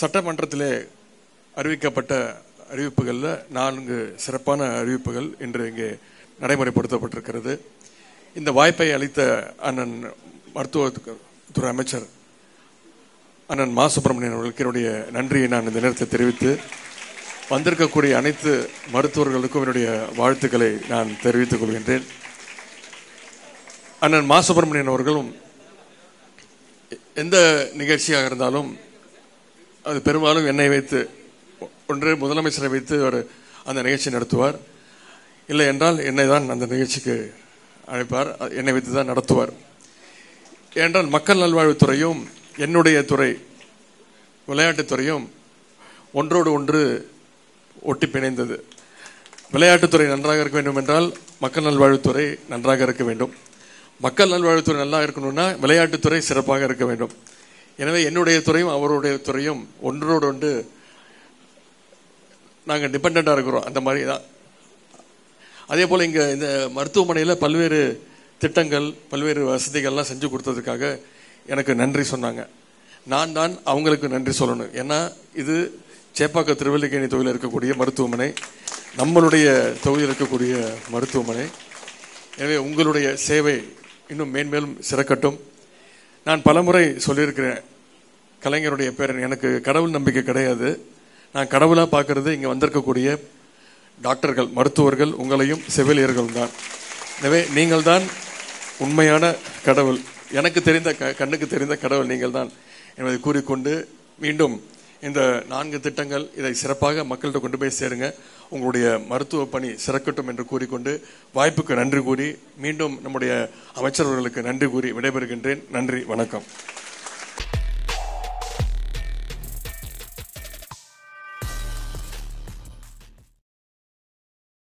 சட்டமன்றத்திலே அறிவிக்கப்பட்ட அறிவிப்புகளில் நான்கு சிறப்பான அறிவிப்புகள் இன்று இங்கே நடைமுறைப்படுத்தப்பட்டிருக்கிறது. இந்த வாய்ப்பை அளித்த அண்ணன் மருத்துவத்துறை அமைச்சர் அண்ணன் மா சுப்பிரமணியன் அவர்களுக்கு என்னுடைய நன்றியை நான் இந்த நேரத்தில் தெரிவித்து வந்திருக்கக்கூடிய அனைத்து மருத்துவர்களுக்கும் என்னுடைய வாழ்த்துக்களை நான் தெரிவித்துக் கொள்கின்றேன். அண்ணன் மா சுப்பிரமணியன் அவர்களும் எந்த நிகழ்ச்சியாக இருந்தாலும் அது பெரும்பாலும் என்னை வைத்து ஒன்று முதலமைச்சரை வைத்து ஒரு அந்த நிகழ்ச்சி நடத்துவார். இல்லை என்றால் என்னை தான் அந்த நிகழ்ச்சிக்கு அழைப்பார் என்னை வைத்து தான் நடத்துவார். ஏனென்றால் மக்கள் நல்வாழ்வுத்துறையும் என்னுடைய துறை விளையாட்டுத்துறையும் ஒன்றோடு ஒன்று ஒட்டி பிணைந்தது. விளையாட்டுத்துறை நன்றாக இருக்க வேண்டும் என்றால் மக்கள் நல்வாழ்வுத்துறை நன்றாக இருக்க வேண்டும். மக்கள் நல்வாழ்வுத்துறை நல்லா இருக்கணும்னா விளையாட்டுத்துறை சிறப்பாக இருக்க வேண்டும். எனவே என்னுடைய துறையும் அவருடைய துறையும் ஒன்றோடு ஒன்று நாங்கள் டிபெண்டாக இருக்கிறோம். அந்த மாதிரி தான். அதே போல் இங்கே இந்த மருத்துவமனையில் பல்வேறு திட்டங்கள் பல்வேறு வசதிகள்லாம் செஞ்சு கொடுத்ததுக்காக எனக்கு நன்றி சொன்னாங்க. நான் தான் அவங்களுக்கு நன்றி சொல்லணும். ஏன்னா இது சேப்பாக்க திருவல்லிக்கேணி தொகுதியில் இருக்கக்கூடிய மருத்துவமனை. நம்மளுடைய தொகுதியில் இருக்கக்கூடிய மருத்துவமனை. எனவே உங்களுடைய சேவை இன்னும் மேன்மேலும் சிறக்கட்டும். நான் பலமுறை சொல்லியிருக்கிறேன். கலைஞருடைய பேர் எனக்கு கடவுள் நம்பிக்கை கிடையாது. நான் கடவுளாக பார்க்கறது இங்கே வந்திருக்கக்கூடிய டாக்டர்கள் மருத்துவர்கள் உங்களையும் செவிலியர்கள் தான் எனவே நீங்கள் தான் உண்மையான கடவுள். எனக்கு தெரிந்த க- கண்ணுக்கு தெரிந்த கடவுள் நீங்கள் தான் என்பதை கூறிக்கொண்டு மீண்டும் இந்த நான்கு திட்டங்கள் இதை சிறப்பாக மக்கள்கிட்ட கொண்டு போய் சேருங்க. உங்களுடைய மருத்துவ பணி சிறக்கட்டும் என்று கூறிக்கொண்டு வாய்ப்புக்கு நன்றி கூறி மீண்டும் நம்முடைய அமைச்சர்களுக்கு நன்றி கூறி விடைபெறுகின்றேன். நன்றி வணக்கம்.